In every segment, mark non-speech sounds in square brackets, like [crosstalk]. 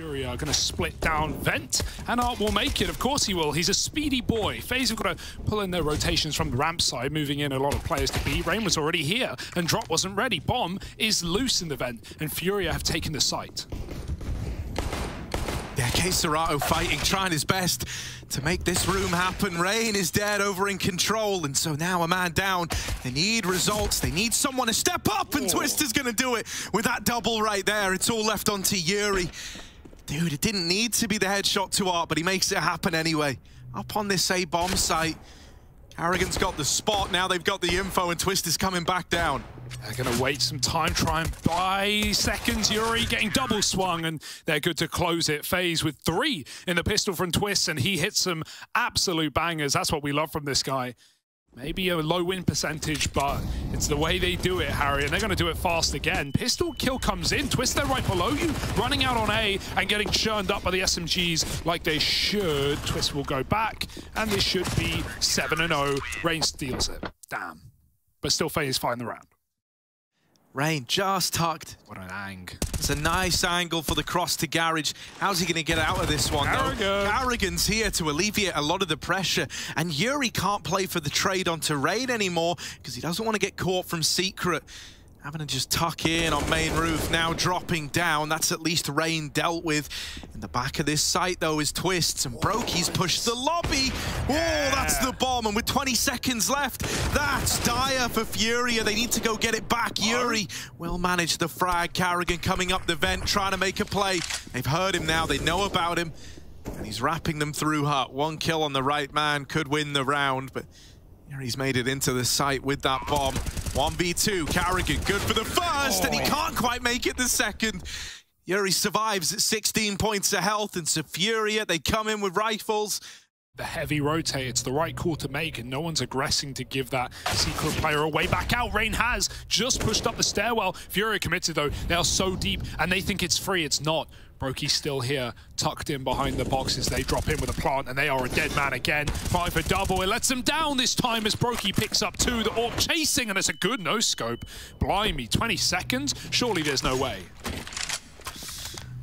Fury are going to split down Vent, and Art will make it. Of course he will. He's a speedy boy. FaZe have got to pull in their rotations from the ramp side, moving in a lot of players to B. Rain was already here, and Drop wasn't ready. Bomb is loose in the Vent, and Fury have taken the site. Yeah, KSCERATO fighting, trying his best to make this room happen. Rain is dead over in control, and so now a man down. They need results. They need someone to step up, and oh. Twister's going to do it with that double right there. It's all left onto Yuri. Dude, it didn't need to be the headshot to Art, but he makes it happen anyway. Up on this A-bomb site. Arrogant's got the spot, now they've got the info, and Twist is coming back down. They're going to wait some time, try and buy seconds. Yuri getting double swung, and they're good to close it. FaZe with three in the pistol from Twist, and he hits some absolute bangers. That's what we love from this guy. Maybe a low win percentage, but it's the way they do it, Harry, and they're going to do it fast again. Pistol kill comes in, Twister right below you, running out on A and getting churned up by the SMGs like they should. Twist will go back, and this should be 7-0. Rain steals it. Damn. But still FaZe find the round. Rain just tucked. What an angle. It's a nice angle for the cross to Garage. How's he going to get out of this one, though? Arrogance here to alleviate a lot of the pressure. And Yuri can't play for the trade onto Rain anymore because he doesn't want to get caught from Secret. Having to just tuck in on main roof, now dropping down. That's at least Rain dealt with. In the back of this site, though, is Twistzz, and Broky's pushed the lobby. Oh, that's the bomb, and with 20 seconds left, that's dire for Furia. They need to go get it back. Yuri will manage the frag. Karrigan coming up the vent, trying to make a play. They've heard him now. They know about him. And he's wrapping them through Hut. One kill on the right man could win the round, but He's made it into the site with that bomb. 1v2, Karrigan good for the first, oh. and he oh. can't quite make it the second. Yuri survives at 16 points of health, and Furia, they come in with rifles. The heavy rotate, it's the right call to make, and no one's aggressing to give that secret player away. Back out, Rain has just pushed up the stairwell. Fury committed though, they are so deep, and they think it's free, it's not. Broky's still here, tucked in behind the boxes. They drop in with a plant, and they are a dead man again. Five for double. It lets them down this time as Broky picks up two. The Orb chasing, and it's a good no-scope. Blimey, 20 seconds? Surely there's no way.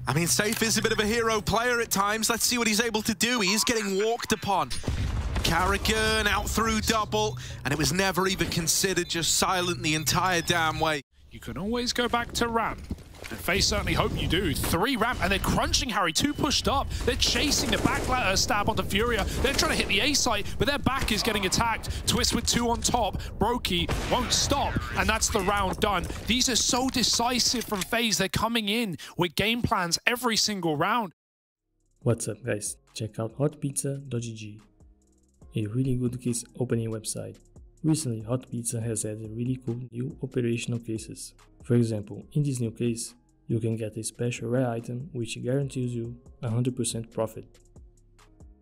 I mean, Safe is a bit of a hero player at times. Let's see what he's able to do. He is getting walked upon. Karrigan out through double, and it was never even considered just silent the entire damn way. You can always go back to ramp. FaZe certainly hope you do. Three ramp, and they're crunching Harry. Two pushed up. They're chasing the back uh, stab onto Furia. They're trying to hit the A site, but their back is getting attacked. Twist with two on top. Broky won't stop, and that's the round done. These are so decisive from FaZe. They're coming in with game plans every single round. What's up, guys? Check out hotpizza.gg, a really good case opening website. Recently, Hot Pizza has added really cool new operational cases. For example, in this new case, you can get a special rare item which guarantees you 100% profit.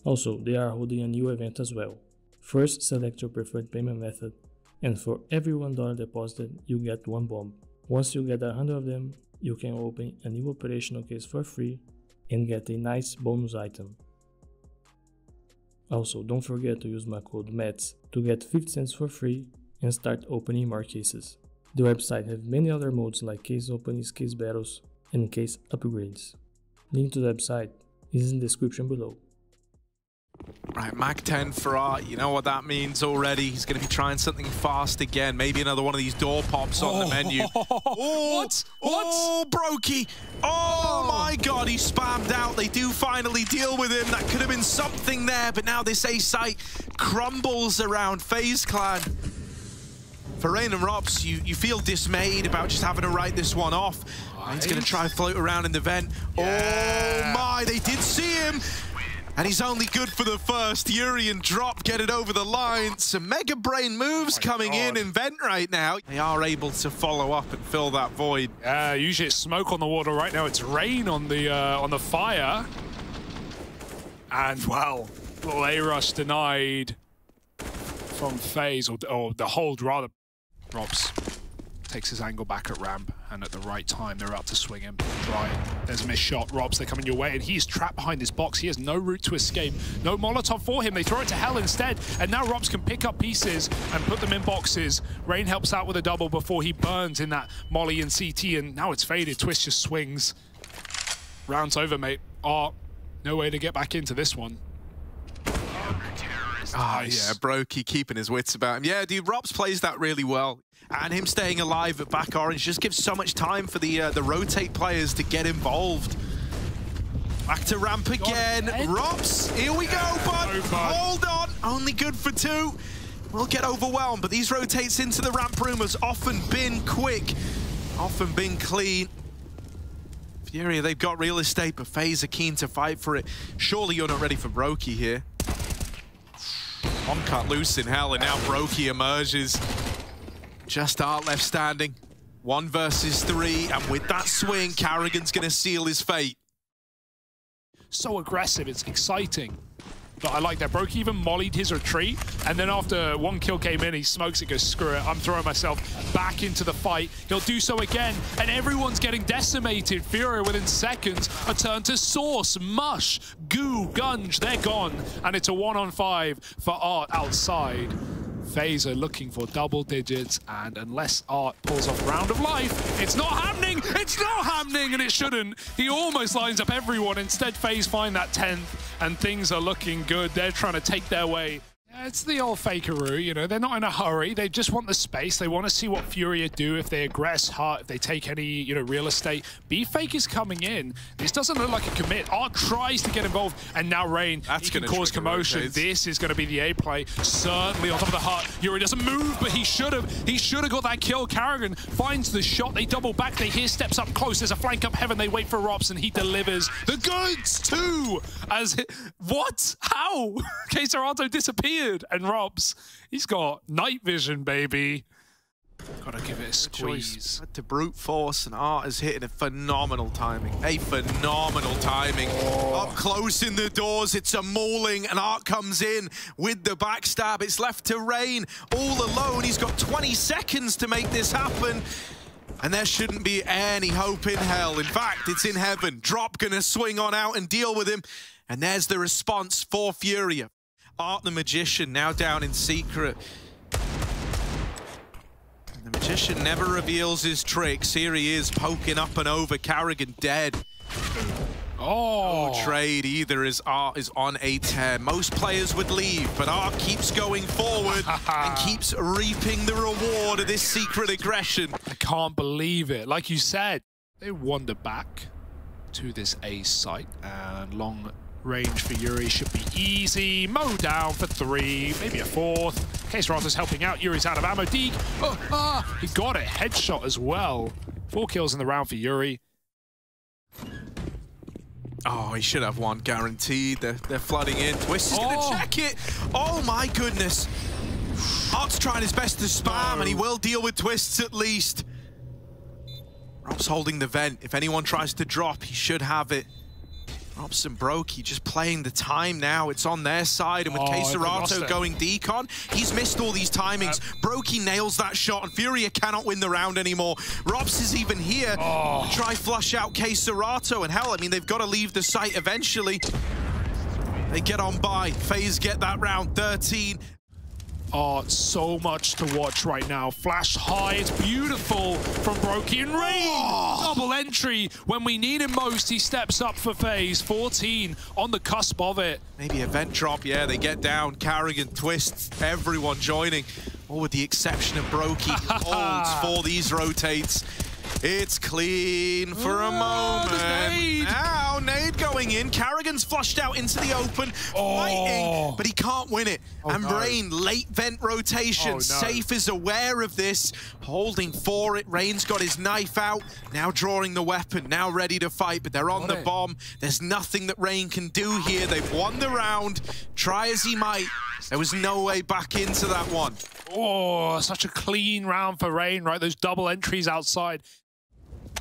Also, they are holding a new event as well. First, select your preferred payment method, and for every $1 deposited, you get one bomb. Once you get 100 of them, you can open a new operational case for free and get a nice bonus item. Also, don't forget to use my code METS to get 50 cents for free and start opening more cases. The website has many other modes like case openings, case battles, and case upgrades. Link to the website is in the description below. Right, Mag 10 for Art, you know what that means already. He's going to be trying something fast again. Maybe another one of these door pops on oh. the menu. Oh, [laughs] what? What? Oh, Broky. Oh, oh, my God, he spammed out. They do finally deal with him. That could have been something there, but now this A site crumbles around FaZe Clan. For Rain and ropz, you, you feel dismayed about just having to write this one off. He's going to try and float around in the vent. Oh yeah. Oh, my, they did see him. And he's only good for the first. Urian drop, get it over the line. Some Mega Brain moves oh coming God. in in Vent right now. They are able to follow up and fill that void. Yeah, usually it's smoke on the water. Right now it's rain on the uh, on the fire. And, well, little A-Rush denied from FaZe, or, or the hold rather. ropz takes his angle back at ramp, and at the right time, they're out to swing him. Dry. There's a missed shot. ropz, they're coming your way, and he's trapped behind this box. He has no route to escape. No Molotov for him. They throw it to hell instead, and now ropz can pick up pieces and put them in boxes. Rain helps out with a double before he burns in that Molly and CT, and now it's faded. Twist just swings. Round's over, mate. Oh, no way to get back into this one. Oh, yeah, Broky keeping his wits about him. Yeah, dude, ropz plays that really well. And him staying alive at back orange just gives so much time for the uh, the rotate players to get involved. Back to ramp again. ropz, here we go, bud. Hold on. Only good for two. We'll get overwhelmed, but these rotates into the ramp room has often been quick, often been clean. Furia, they've got real estate, but FaZe are keen to fight for it. Surely you're not ready for Broky here. Bomb cut loose in hell, and now Broky emerges. Just Art left standing. One versus three, and with that swing, Karrigan's gonna seal his fate. So aggressive, it's exciting. But I like that. Broke even mollied his retreat, and then after one kill came in, he smokes it, goes, screw it, I'm throwing myself back into the fight. He'll do so again, and everyone's getting decimated. Fury within seconds, a turn to Source, Mush, Goo, Gunge, they're gone. And it's a one on five for Art outside. FaZe are looking for double digits, and unless Art pulls off Round of Life, it's not happening! It's not happening, and it shouldn't. He almost lines up everyone. Instead, FaZe find that 10th, and things are looking good. They're trying to take their way. Uh, it's the old fakeroo, you know, they're not in a hurry. They just want the space. They want to see what Furia do if they aggress hard, if they take any, you know, real estate. B-Fake is coming in. This doesn't look like a commit. Art tries to get involved, and now Rain, That's going to cause commotion. This is going to be the A play. Certainly on top of the heart. Yuri doesn't move, but he should have. He should have got that kill. Karrigan finds the shot. They double back. They hear steps up close. There's a flank up heaven. They wait for and he delivers the goods too. As [laughs] what? How? [laughs] KSCERATO disappeared and ropz, he's got night vision, baby. Gotta give it a squeeze. To brute force, and Art is hitting a phenomenal timing. A phenomenal timing. Oh. Up close in the doors, it's a mauling, and Art comes in with the backstab. It's left to Rain all alone. He's got 20 seconds to make this happen. And there shouldn't be any hope in hell. In fact, it's in heaven. Drop gonna swing on out and deal with him. And there's the response for Furia. Art the Magician now down in secret. And the Magician never reveals his tricks. Here he is poking up and over. Karrigan dead. Oh. oh, trade either is Art is on a tear. Most players would leave, but Art keeps going forward [laughs] and keeps reaping the reward of this secret aggression. I can't believe it. Like you said, they wander back to this A site and long range for Yuri should be easy. Mow down for three, maybe a fourth. KSCERATO's helping out. Yuri's out of ammo. Deek, oh, ah, he got a headshot as well. Four kills in the round for Yuri. Oh, he should have one guaranteed. They're, they're flooding in. Twist is oh. going to check it. Oh, my goodness. Art's trying his best to spam, no. and he will deal with Twistzz at least. ropz holding the vent. If anyone tries to drop, he should have it. Robson Broky just playing the time now. It's on their side. And with oh, going decon, he's missed all these timings. Uh, Broky nails that shot, and Furia cannot win the round anymore. ropz is even here. Oh. Try flush out KSCERATO. And hell, I mean, they've got to leave the site eventually. They get on by. FaZe get that round 13. Oh, so much to watch right now. Flash high, it's beautiful from Broky and Rain. Oh. Double entry when we need him most. He steps up for FaZe 14 on the cusp of it. Maybe a vent drop, yeah, they get down. Karrigan Twistzz, everyone joining. All with the exception of Broky, [laughs] holds for these rotates. It's clean for a oh, moment. Nade. Now, nade going in. Karrigan's flushed out into the open, oh. fighting, but he can't win it. Oh, and no. Rain, late vent rotation. Oh, no. Safe is aware of this, holding for it. Rain's got his knife out, now drawing the weapon, now ready to fight, but they're on got the it. bomb. There's nothing that Rain can do here. They've won the round. Try as he might, there was no way back into that one. Oh, such a clean round for Rain, right? Those double entries outside.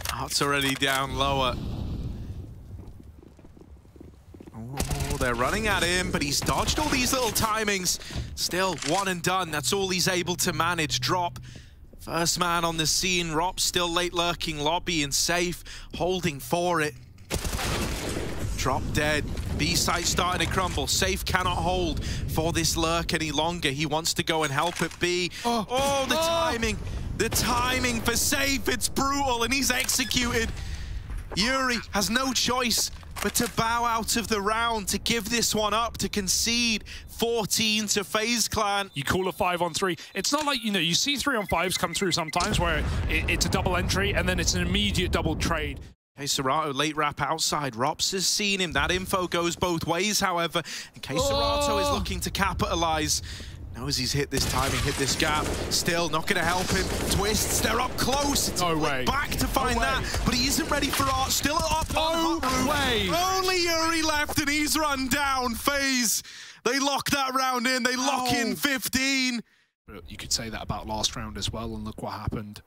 Heart's already down lower. Oh, they're running at him, but he's dodged all these little timings. Still, one and done. That's all he's able to manage. Drop. First man on the scene. ropz still late lurking lobby and safe, holding for it. Drop dead. B site starting to crumble. Safe cannot hold for this lurk any longer. He wants to go and help it B. Oh, oh the oh. timing. The timing for Safe, it's brutal, and he's executed. Yuri has no choice but to bow out of the round, to give this one up, to concede 14 to FaZe Clan. You call a five on three. It's not like, you know, you see three on fives come through sometimes where it, it's a double entry and then it's an immediate double trade. Hey, Serato, late wrap outside. ropz has seen him. That info goes both ways, however. KSCERATO oh. is looking to capitalize. Knows he's hit this timing, hit this gap. Still not going to help him. Twistzz, they're up close. It's no way. Back to find no that, but he isn't ready for art. Still up no on way. Only Yuri left, and he's run down. FaZe, they lock that round in. They lock oh. in 15. You could say that about last round as well, and look what happened.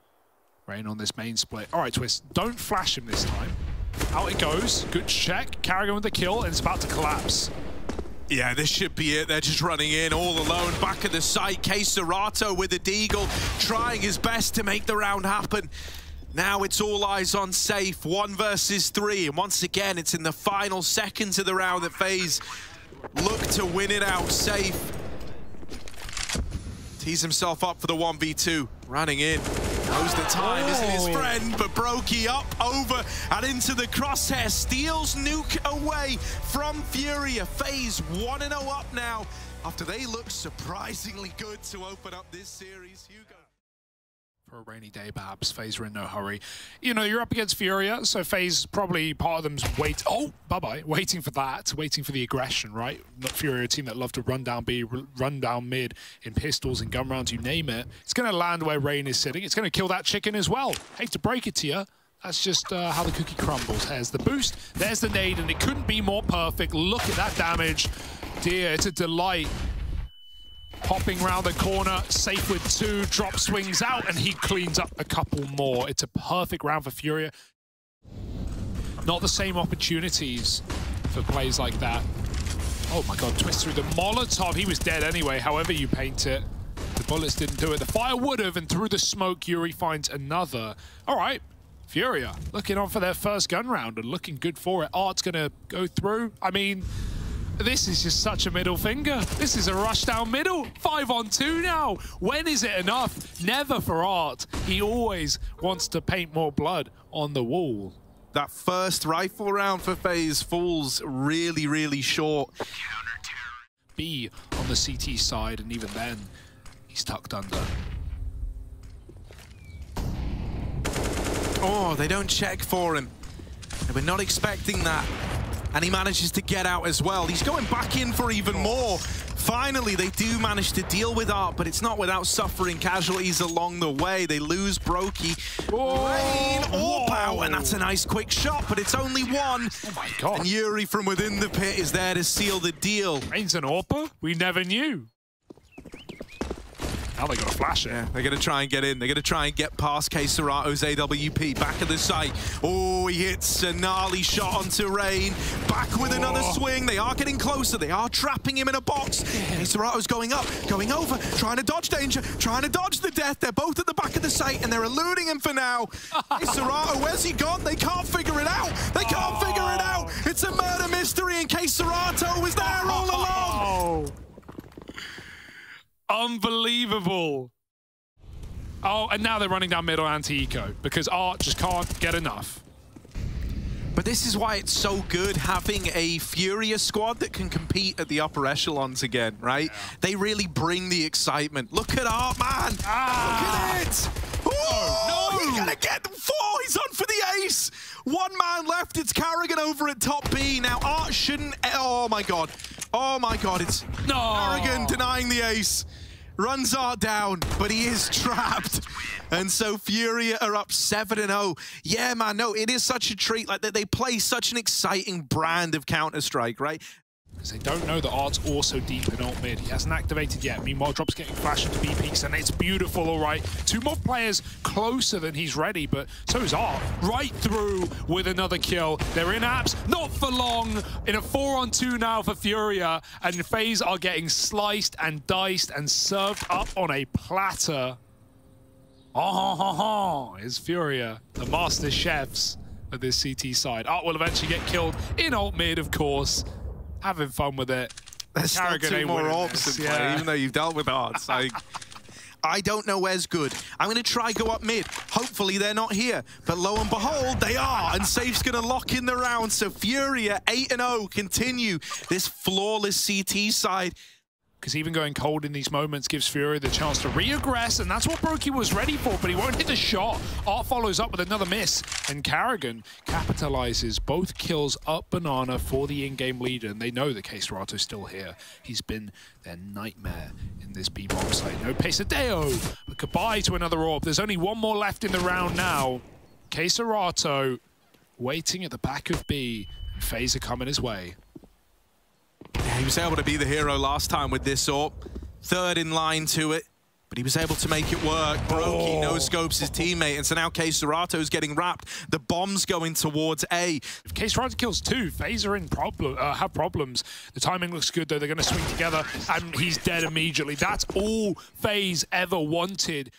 Rain on this main split. All right, Twist, don't flash him this time. Out it goes. Good check. Karrigan with the kill, and it's about to collapse. Yeah, this should be it. They're just running in all alone. Back at the site, KSCERATO with a deagle, trying his best to make the round happen. Now it's all eyes on safe, one versus three. And once again, it's in the final seconds of the round that FaZe look to win it out safe. Tees himself up for the 1v2, running in. Knows the time isn't his oh. friend, but Broky up, over, and into the crosshair. Steals Nuke away from Furia. FaZe 1-0 up now after they look surprisingly good to open up this series. Hugo for a rainy day, perhaps. FaZe are in no hurry. You know, you're up against Furia, so FaZe probably part of them's wait. Oh, bye-bye. Waiting for that, waiting for the aggression, right? Not Furia, a team that love to run down B, run down mid in pistols and gun rounds, you name it. It's going to land where Rain is sitting. It's going to kill that chicken as well. Hate to break it to you. That's just uh, how the cookie crumbles. There's the boost, there's the nade, and it couldn't be more perfect. Look at that damage. Dear, it's a delight Popping round the corner, safe with two, drop swings out, and he cleans up a couple more. It's a perfect round for Furia. Not the same opportunities for plays like that. Oh my god, twist through the Molotov. He was dead anyway, however you paint it. The bullets didn't do it. The fire would have, and through the smoke, Yuri finds another. All right, Furia looking on for their first gun round and looking good for it. Art's going to go through. I mean, this is just such a middle finger. This is a rush down middle. Five on two now. When is it enough? Never for Art. He always wants to paint more blood on the wall. That first rifle round for FaZe falls really, really short. B on the CT side, and even then, he's tucked under. Oh, they don't check for him. They were not expecting that and he manages to get out as well. He's going back in for even more. Finally, they do manage to deal with Art, but it's not without suffering casualties along the way. They lose Broky. Rain and that's a nice quick shot, but it's only one. Oh my god. And Yuri from within the pit is there to seal the deal. Rain's an AWPer? We never knew. Now they got to flash it. Yeah, they're going to try and get in. They're going to try and get past KSCERATO's AWP. Back of the site. Oh, he hits a gnarly shot onto Rain. Back with oh. another swing. They are getting closer. They are trapping him in a box. KSCERATO's going up, going over, trying to dodge danger, trying to dodge the death. They're both at the back of the site, and they're eluding him for now. [laughs] Hey, Serato, where's he gone? They can't figure it out. They can't oh. figure it out. It's a murder mystery, and KSCERATO was there all along. Oh. Unbelievable. Oh, and now they're running down middle anti-eco because Art just can't get enough. But this is why it's so good having a Furious squad that can compete at the upper echelons again, right? Yeah. They really bring the excitement. Look at Art, man! Ah. Look at it! Oh, no! He's gonna get four! He's on for the ace! One man left, it's Karrigan over at top B. Now, Art shouldn't... Oh, my God. Oh, my God, it's no. Karrigan denying the ace runs Art down, but he is trapped. And so Furia are up 7-0. Yeah, man, no, it is such a treat. Like, they play such an exciting brand of Counter-Strike, right? Because they don't know that Art's also deep in alt mid. He hasn't activated yet. Meanwhile, Drop's getting flashed into B peaks, and it's beautiful, all right. Two more players closer than he's ready, but so is Art. Right through with another kill. They're in apps, not for long. In a four on two now for Furia, and FaZe are getting sliced and diced and served up on a platter. Oh, ha, ha, ha, is Furia, the master chefs of this CT side. Art will eventually get killed in alt mid, of course having fun with it. There's still two more orbs in play, yeah. even though you've dealt with odds. [laughs] Like, I don't know where's good. I'm going to try go up mid. Hopefully they're not here. But lo and behold, they are. And Safe's going to lock in the round. So Furia 8-0 continue this flawless CT side because even going cold in these moments gives Fury the chance to re-aggress, and that's what Broky was ready for, but he won't hit the shot. Art follows up with another miss, and Karrigan capitalizes both kills up Banana for the in-game leader, and they know that KSCERATO's still here. He's been their nightmare in this B-bomb site. No Pesadeo, but goodbye to another orb. There's only one more left in the round now. KSCERATO waiting at the back of B, and FaZe coming his way. He was able to be the hero last time with this AWP. Third in line to it, but he was able to make it work. Broky oh. no scopes his teammate, and so now KSCERATO's getting wrapped. The bomb's going towards A. If KSCERATO kills two, FaZe are in problem, uh, have problems. The timing looks good though. They're going to swing together, and he's dead immediately. That's all FaZe ever wanted.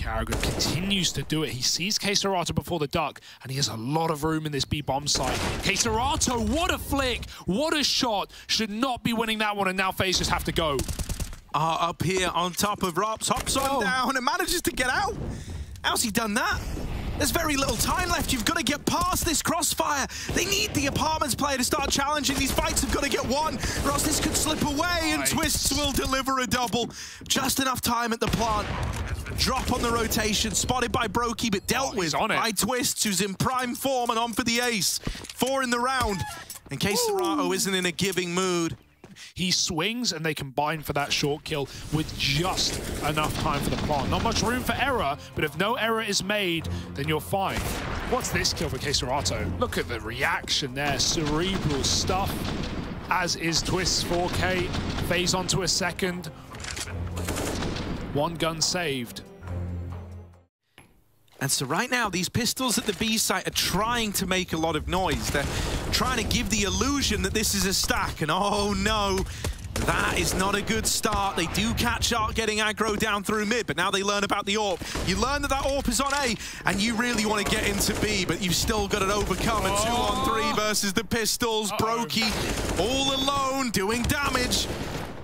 Karrigan continues to do it. He sees KSCERATO before the duck, and he has a lot of room in this B-bomb site. KSCERATO, what a flick! What a shot! Should not be winning that one, and now FaZe just have to go. Uh, up here on top of ropz, hops on oh. down and manages to get out. How's he done that? There's very little time left. You've got to get past this crossfire. They need the apartments player to start challenging. These fights have got to get won, or else this could slip away, and Twistzz will deliver a double. Just enough time at the plant. Drop on the rotation, spotted by Broky, but dealt oh, with by Twistzz, who's in prime form and on for the ace. Four in the round. In case Serato isn't in a giving mood, he swings and they combine for that short kill with just enough time for the plant. Not much room for error, but if no error is made, then you're fine. What's this kill for KSCERATO? Look at the reaction there. Cerebral stuff, as is Twistzz 4K. FaZe onto a second. One gun saved. And so right now, these pistols at the B site are trying to make a lot of noise. They're trying to give the illusion that this is a stack, and oh no, that is not a good start. They do catch Art getting aggro down through mid, but now they learn about the AWP. You learn that that AWP is on A, and you really want to get into B, but you've still got to overcome a two-on-three versus the Pistols. Uh -oh. Broky all alone, doing damage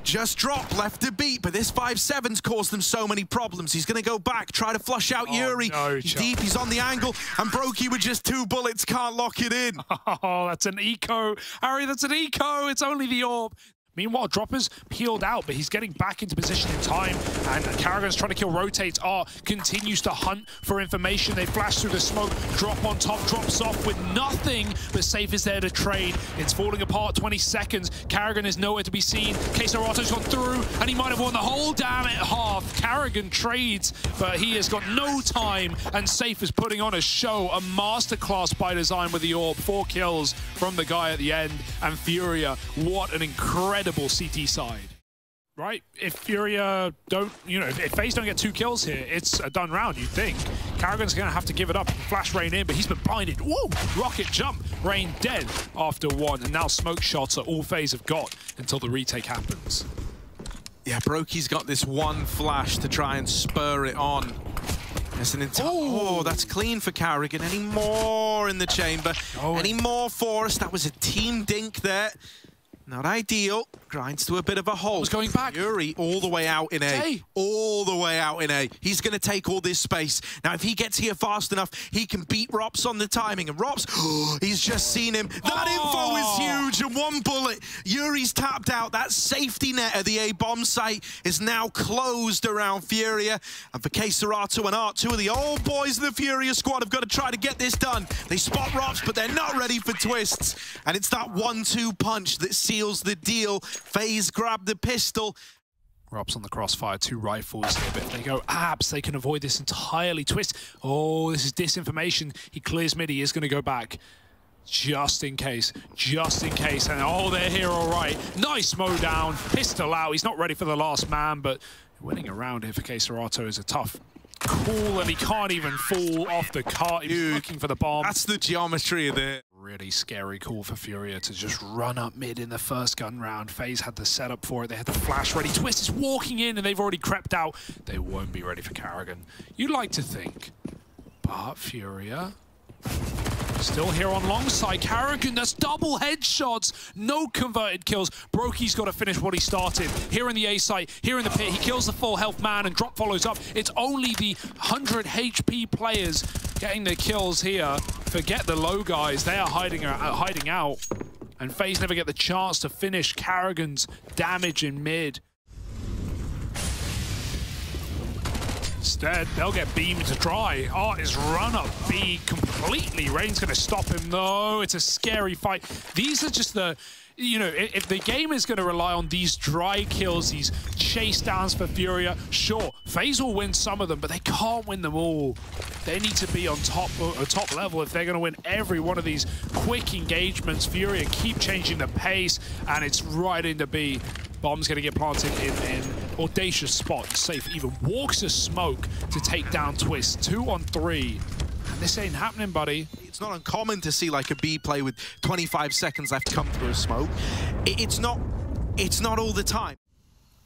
just dropped, left to beat, but this 5-7's caused them so many problems. He's going to go back, try to flush out oh, Yuri. No, he's deep, he's on the angle, and Broky with just two bullets can't lock it in. [laughs] Oh, that's an eco. Harry, that's an eco. It's only the AWP. Meanwhile, Dropper's peeled out, but he's getting back into position in time, and Karrigan's trying to kill Rotate. R continues to hunt for information. They flash through the smoke, drop on top, drops off with nothing, but Safe is there to trade. It's falling apart, 20 seconds. Karrigan is nowhere to be seen. KSCERATO's gone through, and he might have won the whole damn it half. Karrigan trades, but he has got no time, and Safe is putting on a show, a masterclass by design with the orb. Four kills from the guy at the end, and Furia, what an incredible incredible CT side. Right? If Furia don't, you know, if, if FaZe don't get two kills here, it's a done round, you'd think. Karrigan's going to have to give it up. Flash Rain in, but he's been blinded. Whoa! Rocket jump. Rain dead after one. And now smoke shots are all FaZe have got until the retake happens. Yeah, Broky's got this one flash to try and spur it on. There's an entire... Oh, that's clean for Karrigan. Any more in the chamber? Oh. Any more for us? That was a team dink there. Not ideal. Grinds to a bit of a hole. Was going back. Yuri all the way out in A. Hey. All the way out in A. He's going to take all this space. Now, if he gets here fast enough, he can beat ropz on the timing. And ropz, [gasps] he's just seen him. That oh. info is oh. huge. And one bullet. Yuri's tapped out. That safety net of the A bomb site is now closed around Furia. And for KSCERATO and Art, two of the old boys in the Furia squad have got to try to get this done. They spot ropz, but they're not ready for Twistzz. And it's that one-two punch that seals the deal. FaZe grab the pistol. ropz on the crossfire, two rifles here, but if they go abs, they can avoid this entirely. Twist, oh, this is disinformation. He clears mid, he is going to go back. Just in case, just in case, and oh, they're here all right. Nice mow down, pistol out, he's not ready for the last man, but winning around here for KSCERATO is a tough call, and he can't even fall off the cart. He's Dude, looking for the bomb. That's the geometry of it really scary call for Furia to just run up mid in the first gun round. FaZe had the setup for it. They had the flash ready. Twist is walking in and they've already crept out. They won't be ready for Karrigan. You'd like to think. But Furia uh, [laughs] Still here on long side. Karrigan, that's double headshots. No converted kills. Broky's got to finish what he started. Here in the A site, here in the pit, he kills the full health man and drop follows up. It's only the 100 HP players getting the kills here. Forget the low guys. They are hiding, uh, hiding out. And FaZe never get the chance to finish Karrigan's damage in mid. Instead, they'll get beamed to dry. Art is run up B completely. Rain's going to stop him, though. It's a scary fight. These are just the you know, if the game is going to rely on these dry kills, these chase downs for Furia, sure, FaZe will win some of them, but they can't win them all. They need to be on top uh, top level if they're going to win every one of these quick engagements. Furia keep changing the pace, and it's right into B. Bomb's going to get planted in an audacious spot. Safe even walks a smoke to take down Twist. Two on three. And this ain't happening, buddy. It's not uncommon to see like a B play with 25 seconds left come through a smoke. It's not, it's not all the time.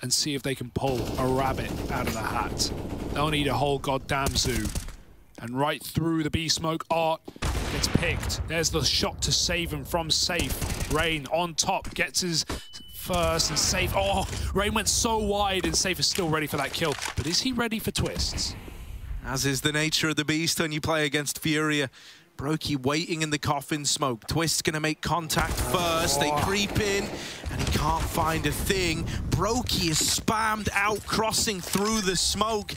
And see if they can pull a rabbit out of the hat. They'll need a whole goddamn zoo. And right through the B smoke, Art gets picked. There's the shot to save him from safe. Rain on top gets his first and Safe. Oh, Rain went so wide and Safe is still ready for that kill. But is he ready for Twistzz? As is the nature of the beast when you play against Furia. Broky waiting in the coffin smoke. Twist gonna make contact first. They oh. creep in and he can't find a thing. Broky is spammed out, crossing through the smoke.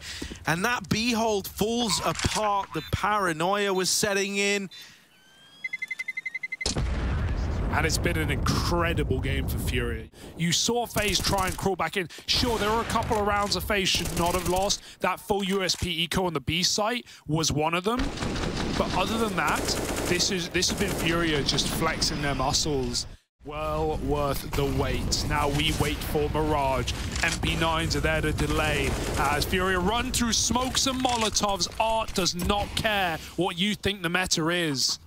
And that behold falls apart. The paranoia was setting in. and it's been an incredible game for Fury. You saw FaZe try and crawl back in. Sure, there were a couple of rounds of FaZe should not have lost. That full USP eco on the B site was one of them. But other than that, this is this has been Furia just flexing their muscles. Well worth the wait. Now we wait for Mirage. MP9s are there to delay. As Furia run through smokes and Molotovs, Art does not care what you think the meta is.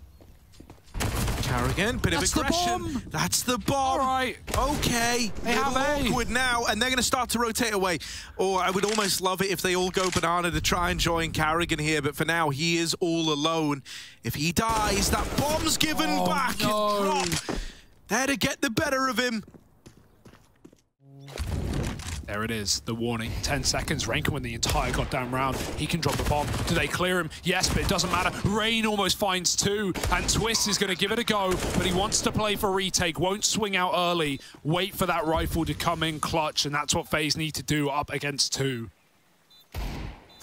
Karrigan, bit That's of aggression. The That's the bomb. All right. Okay. They have awkward now, and they're going to start to rotate away. Or I would almost love it if they all go banana to try and join Karrigan here, but for now, he is all alone. If he dies, that bomb's given oh, back. No. There to get the better of him. There it is, the warning. 10 seconds, Rain can win the entire goddamn round. He can drop the bomb. Do they clear him? Yes, but it doesn't matter. Rain almost finds two, and Twist is going to give it a go, but he wants to play for retake, won't swing out early, wait for that rifle to come in clutch, and that's what FaZe need to do up against two.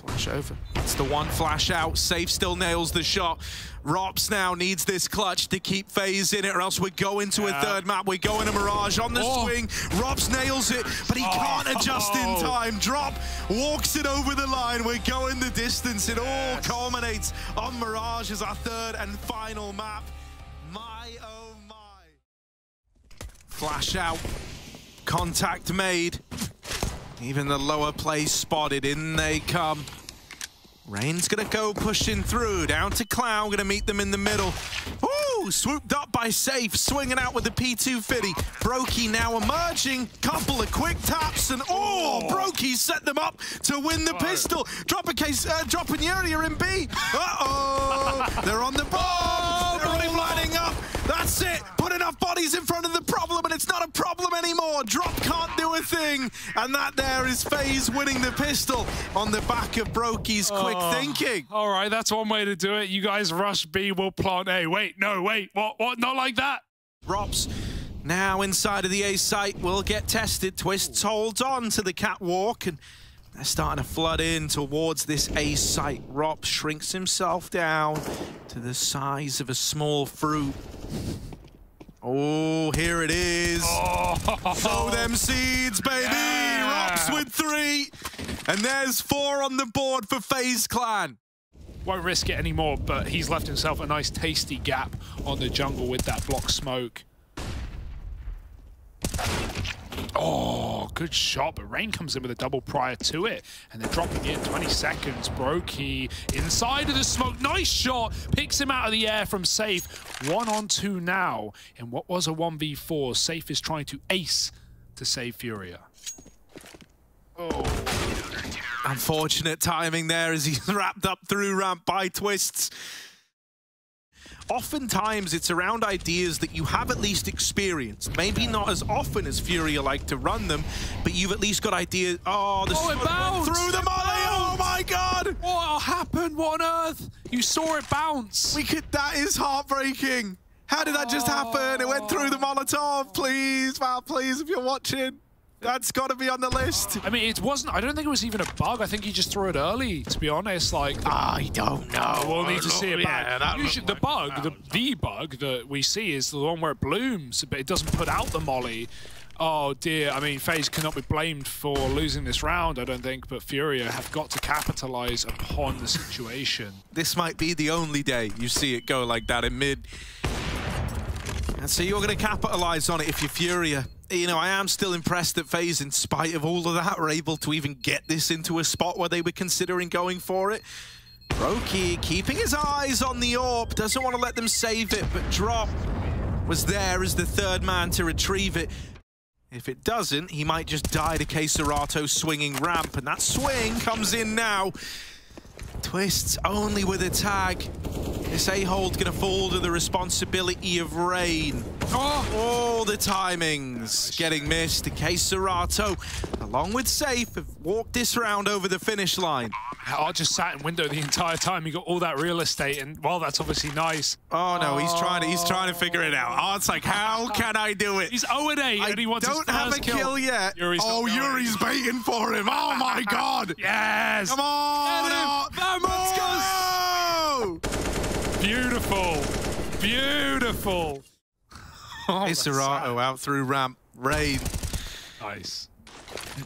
Flash over. It's the one flash out. Safe still nails the shot. ropz now needs this clutch to keep FaZe in it, or else we go into yeah. a third map. We go in a Mirage on the oh. swing. ropz nails it, but he oh. can't adjust in oh. time. Drop walks it over the line. We're going the distance. It all culminates on Mirage as our third and final map. My, oh my. Flash out. Contact made. Even the lower place spotted. In they come. Rain's gonna go pushing through. Down to Clown. Gonna meet them in the middle. Ooh, swooped up by Safe. Swinging out with the P250. Broky now emerging. Couple of quick taps. And oh, Broky set them up to win the pistol. Drop a case, uh, dropping Yuri in B. Uh-oh. They're on the bomb. That's it. Put enough bodies in front of the problem, and it's not a problem anymore. Drop can't do a thing. And that there is FaZe winning the pistol on the back of Broky's oh, quick thinking. All right, that's one way to do it. You guys rush B, we'll plant A. Wait, no, wait. What? What? Not like that. Drops. now inside of the A site will get tested. Twistzz holds on to the catwalk and they're starting to flood in towards this A site. ropz shrinks himself down to the size of a small fruit. Oh, here it is. Oh. Sow them seeds, baby. Yeah. ropz with three. And there's four on the board for FaZe Clan. Won't risk it anymore, but he's left himself a nice tasty gap on the jungle with that block smoke. Oh, good shot, but Rain comes in with a double prior to it, and they're dropping in 20 seconds. Broky inside of the smoke, nice shot, picks him out of the air from Safe. One on two now, in what was a 1v4. Safe is trying to ace to save Furia. Oh. Unfortunate timing there as he's [laughs] wrapped up through ramp by Twistzz. Oftentimes it's around ideas that you have at least experienced. Maybe not as often as Furia like to run them, but you've at least got ideas. Oh, the oh, it through the molly. Oh my god! What happened? What on earth? You saw it bounce. We could. That is heartbreaking. How did that just happen? It went through the Molotov. Please, Val, please, if you're watching. That's got to be on the list. I mean, it wasn't. I don't think it was even a bug. I think he just threw it early. To be honest, like ah, I don't know. We'll need to see it back. Yeah, should, the bug, the, the bug that we see is the one where it blooms, but it doesn't put out the molly. Oh dear, I mean, FaZe cannot be blamed for losing this round, I don't think, but Furia have got to capitalize upon the situation. This might be the only day you see it go like that in mid. And so you're going to capitalize on it if you're Furia. You know, I am still impressed that FaZe, in spite of all of that, were able to even get this into a spot where they were considering going for it. Broky keeping his eyes on the orb, doesn't want to let them save it, but Drop was there as the third man to retrieve it. If it doesn't, he might just die to KSCERATO swinging ramp, and that swing comes in now. Twistzz only with a tag. This A-Hold gonna fall to the responsibility of Rain. Oh, all the timings getting missed. KSCERATO, along with Safe, have walked this round over the finish line. I just sat in window the entire time. You got all that real estate, and well, that's obviously nice. Oh no, he's trying to he's trying to figure it out. Oh, it's like, how can I do it? He's 0 and 8, and he wants to don't have a kill, kill yet. Yuri's oh, Yuri's baiting for him. Oh my [laughs] god. yes. Come on. Beautiful. Beautiful. [laughs] Oh, Serato out through ramp. Raid. Nice.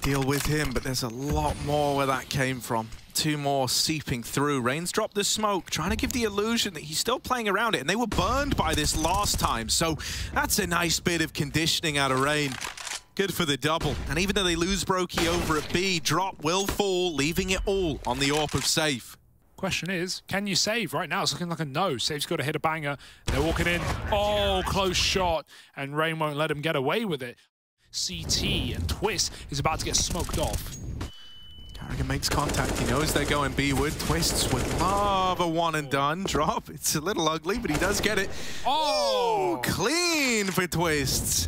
Deal with him, but there's a lot more where that came from two more seeping through. Rain's dropped the smoke, trying to give the illusion that he's still playing around it, and they were burned by this last time, so that's a nice bit of conditioning out of Rain. Good for the double. And even though they lose Broky over at B, drop will fall, leaving it all on the AWP of Safe. Question is, can you save? Right now, it's looking like a no. Save's got to hit a banger. They're walking in. Oh, close shot. And Rain won't let him get away with it. CT and Twist is about to get smoked off. Karrigan makes contact. He knows they're going B-Wood. Twistzz would love a one and done drop. It's a little ugly, but he does get it. Oh! Clean for Twistzz.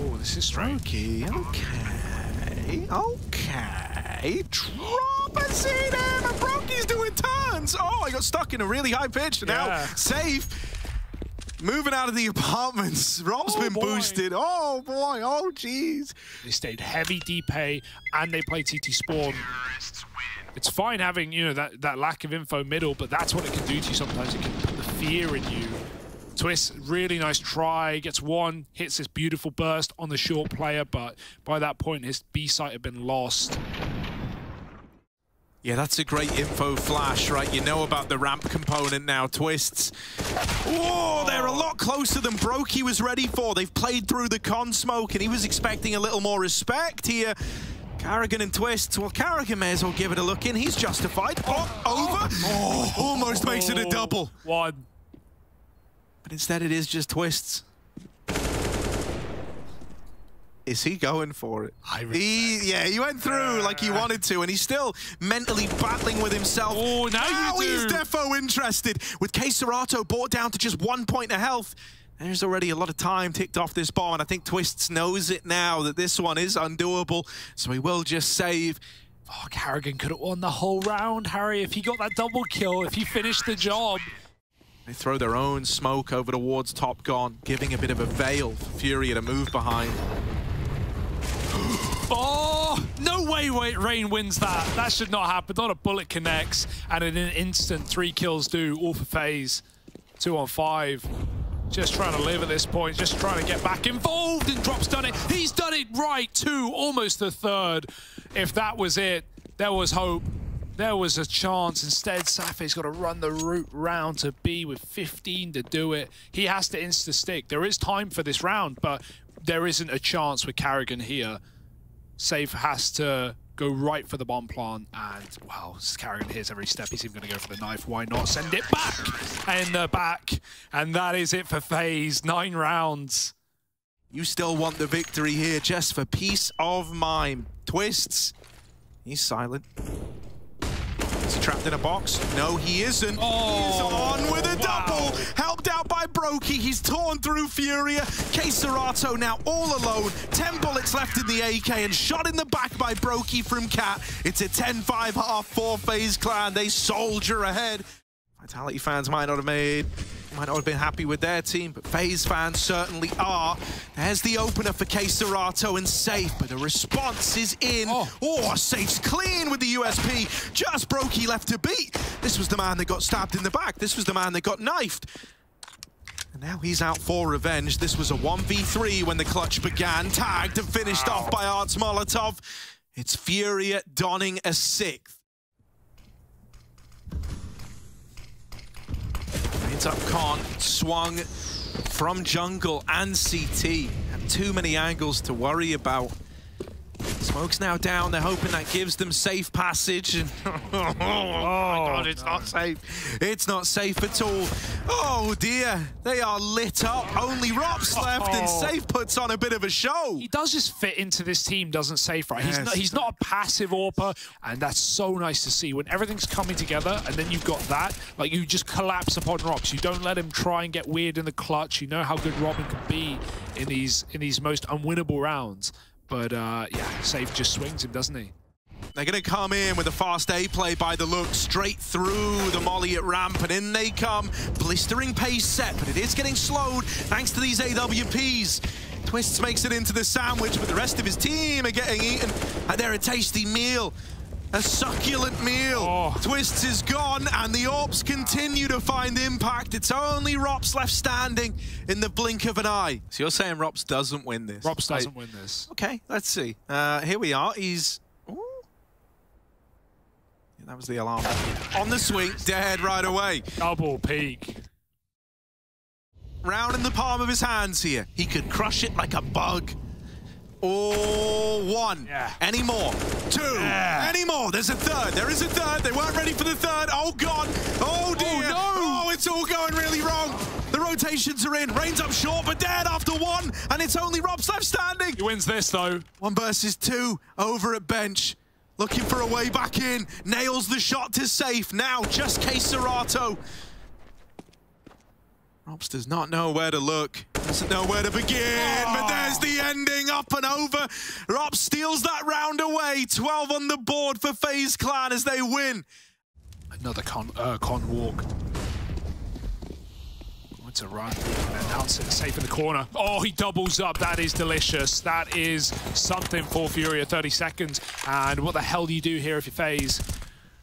Oh, this is strange. Okay, okay, okay. A seen Broky's doing turns. Oh, I got stuck in a really high pitch. Yeah. Now, safe. Moving out of the apartments. [laughs] ropz oh been boy. boosted. Oh, boy. Oh, jeez. They stayed heavy DPay, and they played TT Spawn. It's fine having, you know, that, that lack of info middle, but that's what it can do to you sometimes. It can put the fear in you. Twist, really nice try, gets one, hits this beautiful burst on the short player, but by that point, his B site had been lost. Yeah, that's a great info flash, right? You know about the ramp component now, Twistzz. Oh, they're a lot closer than Broky was ready for. They've played through the con smoke, and he was expecting a little more respect here. Karrigan and Twistzz. Well, Karrigan may as well give it a look in. He's justified. Oh, over. Oh, almost makes it a double. One. But instead it is just Twistzz. Is he going for it? he, yeah, he went through like he wanted to, and he's still mentally battling with himself. Oh, now, now he's defo interested. With KSCERATO brought down to just one point of health. There's already a lot of time ticked off this bomb, and I think Twistzz knows it now that this one is undoable, so he will just save. Oh, Karrigan could have won the whole round, Harry, if he got that double kill, if he finished the job. They throw their own smoke over towards Top Gun, giving a bit of a veil for Furia to move behind. [gasps] Oh, no way wait, Rain wins that. That should not happen. Not a bullet connects. And in an instant, three kills do, all for FaZe. Two on five. Just trying to live at this point, just trying to get back involved, and Drop's done it. He's done it right, too, almost the third. If that was it, there was hope. There was a chance. Instead, Safe's got to run the route round to B with 15 to do it. He has to insta-stick. There is time for this round, but there isn't a chance with Karrigan here. Safe has to go right for the bomb plant, and, well, Karrigan hears every step. He's even going to go for the knife. Why not send it back in the back? And that is it for FaZe. Nine rounds. You still want the victory here just for peace of mind. Twistzz. He's silent. Is he trapped in a box? No, he isn't. Oh, He's on with a wow. double. Helped out by Broky. He's torn through Furia. KSCERATO now all alone. 10 bullets left in the AK and shot in the back by Broky from Cat. It's a 10-5 half four-FaZe Clan. They soldier ahead. Vitality fans might not have made might not have been happy with their team, but FaZe fans certainly are. There's the opener for KSCERATO and Safe, but the response is in. Oh, oh Safe's clean with the USP. Just Broky left to beat. This was the man that got stabbed in the back. This was the man that got knifed. And now he's out for revenge. This was a 1v3 when the clutch began. Tagged and finished off by Arts Molotov. It's Furia donning a sixth. Up Khan, swung from jungle and CT. Too many angles to worry about. Smoke's now down. They're hoping that gives them safe passage. oh, [laughs] oh, my God, it's no. not oh, safe. It's not safe at all. Oh, dear. They are lit up. Only Ropz left, and oh. saffee puts on a bit of a show. He does just fit into this team, doesn't saffee, right? Yes. He's, not, he's not a passive AWPer, and that's so nice to see. When everything's coming together, and then you've got that, like, you just collapse upon Ropz. You don't let him try and get weird in the clutch. You know how good Robin can be in these in these most unwinnable rounds. But uh, yeah, saffee just swings him, doesn't he? They're going to come in with a fast A play by the look, straight through the molly at ramp, and in they come. Blistering pace set, but it is getting slowed thanks to these AWPs. Twistzz makes it into the sandwich, but the rest of his team are getting eaten. And they're a tasty meal. A succulent meal. Oh. Twistzz is gone, and the AWPs continue to find impact. It's only Ropz left standing in the blink of an eye. So you're saying Ropz doesn't win this? Ropz doesn't I... win this. Okay, let's see. Uh, here we are. He's... Yeah, that was the alarm. On the swing, dead right away. Double peek. Round in the palm of his hands here. He could crush it like a bug. Oh, one. Yeah. Any more? Two. Yeah. Any more? There's a third. There is a third. They weren't ready for the third. Oh, God. Oh, oh dear. Oh, no. oh, it's all going really wrong. The rotations are in. Rain's up short, but dead after one. And it's only Ropz left standing. He wins this, though. One versus two over at bench. Looking for a way back in. Nails the shot to safe. Now, just KSCERATO. Ropz does not know where to look. Doesn't know where to begin, oh. but there's the ending, up and over. Ropz steals that round away. 12 on the board for FaZe Clan as they win. Another con, uh, con walk. It's a run. And now saffee in the corner. Oh, he doubles up. That is delicious. That is something for Furia. 30 seconds. And what the hell do you do here if you FaZe?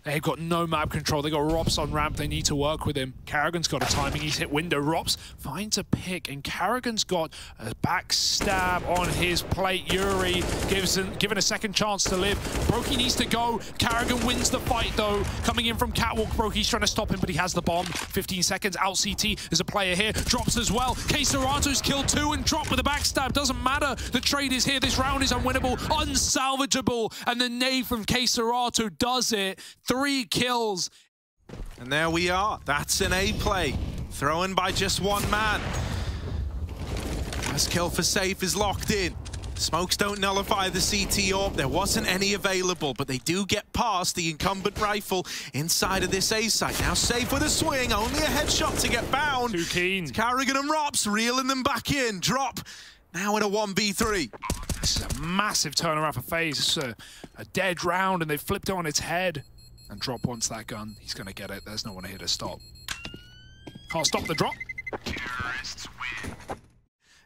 They've got no map control. They've got Ropz on ramp. They need to work with him. karrigan's got a timing. He's hit window. Ropz finds a pick, and karrigan's got a backstab on his plate. yuurih gives an, given a second chance to live. Broky needs to go. karrigan wins the fight, though. Coming in from Catwalk, Broky's trying to stop him, but he has the bomb. 15 seconds. Out CT. There's a player here. Drops as well. KSCERATO's killed two and dropped with a backstab. Doesn't matter. The trade is here. This round is unwinnable, unsalvageable, and the nade from KSCERATO does it kills. And there we are. That's an A play. Thrown by just one man. First kill for saffee is locked in. Smokes don't nullify the CT orb. There wasn't any available, but they do get past the incumbent rifle inside of this A site. Now saffee with a swing, only a headshot to get bound. Too keen. karrigan and Ropz reeling them back in. Drop now in a 1v3. This is a massive turnaround for FaZe. It's a, a dead round, and they've flipped it on its head and drop wants that gun. He's going to get it. There's no one here to stop. Can't stop the drop.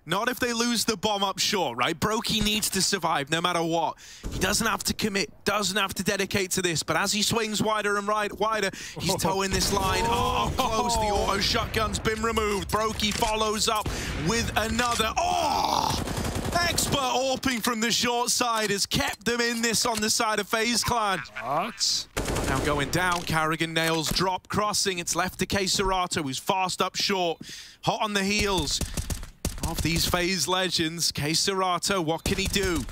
Not if they lose the bomb up short, right? Broky needs to survive no matter what. He doesn't have to commit, doesn't have to dedicate to this, but as he swings wider and right, wider, he's [laughs] toeing this line. Oh, close, the auto shotgun's been removed. Broky follows up with another. Oh! Expert AWPing from the short side has kept them in this on the side of FaZe Clan. What? Now going down, karrigan nails drop crossing. It's left to KSCERATO, who's fast up short. Hot on the heels of these FaZe legends. KSCERATO, what can he do?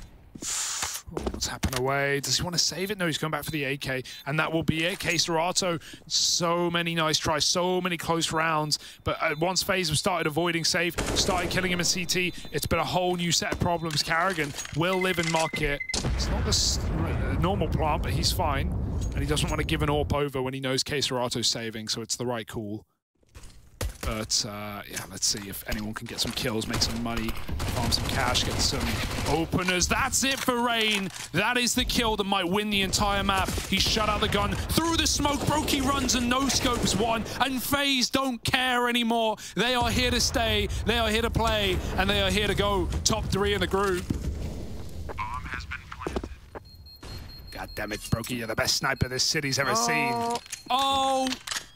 What's happened away? Does he want to save it? No, he's going back for the AK, and that will be it. KSCERATO, so many nice tries, so many close rounds, but uh, once FaZe have started avoiding save, started killing him in CT, it's been a whole new set of problems. karrigan will live in market. It's not the normal plant, but he's fine. And he doesn't want to give an AWP over when he knows KSCERATO's saving, so it's the right call. But uh, yeah, let's see if anyone can get some kills, make some money, farm some cash, get some openers. That's it for Rain. That is the kill that might win the entire map. He shut out the gun through the smoke. Broky runs and no scopes one. And FaZe don't care anymore. They are here to stay. They are here to play. And they are here to go top three in the group. Bomb has been planted. God damn it, Broky, you're the best sniper this city's ever oh. seen. Oh!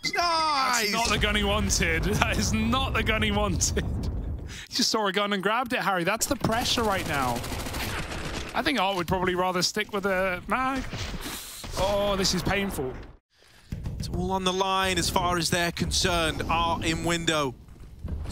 Nice! That's not the gun he wanted. [laughs] That is not the gun he wanted. He [laughs] just saw a gun and grabbed it, Harry. That's the pressure right now. I think Art would probably rather stick with a mag. Oh, this is painful. It's all on the line as far as they're concerned. Art in window.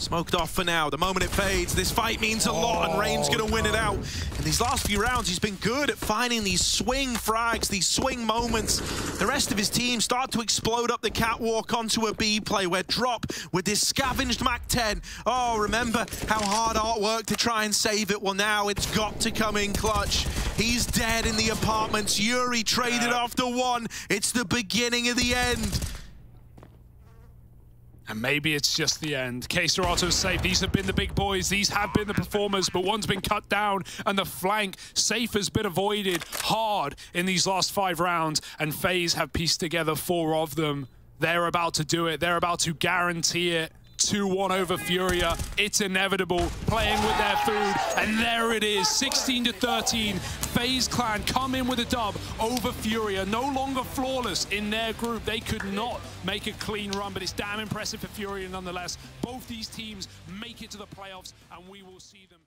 Smoked off for now. The moment it fades, this fight means a lot, and Rain's going to win it out. In these last few rounds, he's been good at finding these swing frags, these swing moments. The rest of his team start to explode up the catwalk onto a B play where Drop, with this scavenged MAC-10, oh, remember how hard Art worked to try and save it? Well, now it's got to come in clutch. He's dead in the apartments. yuurih traded yeah. after one. It's the beginning of the end. And maybe it's just the end. KSCERATO's safe. These have been the big boys. These have been the performers, but one's been cut down, and the flank safe has been avoided hard in these last five rounds, and FaZe have pieced together four of them. They're about to do it. They're about to guarantee it. 2-1 over Furia. It's inevitable, playing with their food, and there it is, 16 to 13. FaZe Clan come in with a dub over Furia, no longer flawless in their group. They could not make a clean run, but it's damn impressive for Furia nonetheless. Both these teams make it to the playoffs, and we will see them.